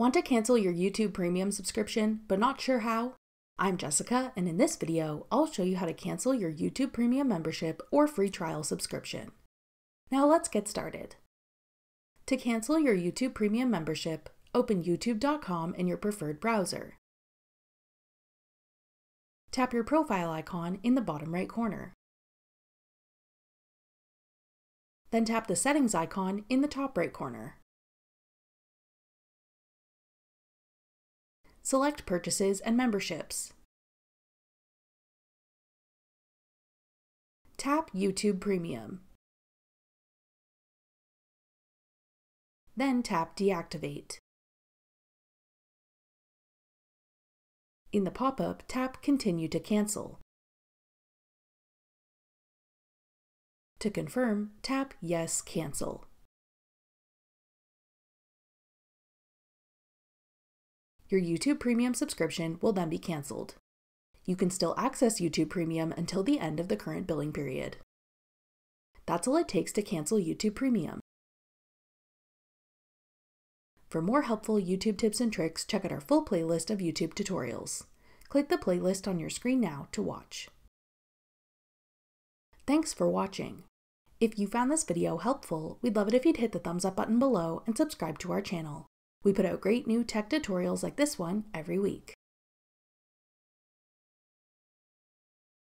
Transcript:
Want to cancel your YouTube Premium subscription, but not sure how? I'm Jessica, and in this video, I'll show you how to cancel your YouTube Premium membership or free trial subscription. Now let's get started. To cancel your YouTube Premium membership, open youtube.com in your preferred browser. Tap your profile icon in the bottom right corner. Then tap the settings icon in the top right corner. Select Purchases and Memberships. Tap YouTube Premium. Then tap Deactivate. In the pop-up, tap Continue to cancel. To confirm, tap Yes Cancel. Your YouTube Premium subscription will then be canceled. You can still access YouTube Premium until the end of the current billing period. That's all it takes to cancel YouTube Premium. For more helpful YouTube tips and tricks, check out our full playlist of YouTube tutorials. Click the playlist on your screen now to watch. Thanks for watching. If you found this video helpful, we'd love it if you'd hit the thumbs up button below and subscribe to our channel. We put out great new tech tutorials like this one every week.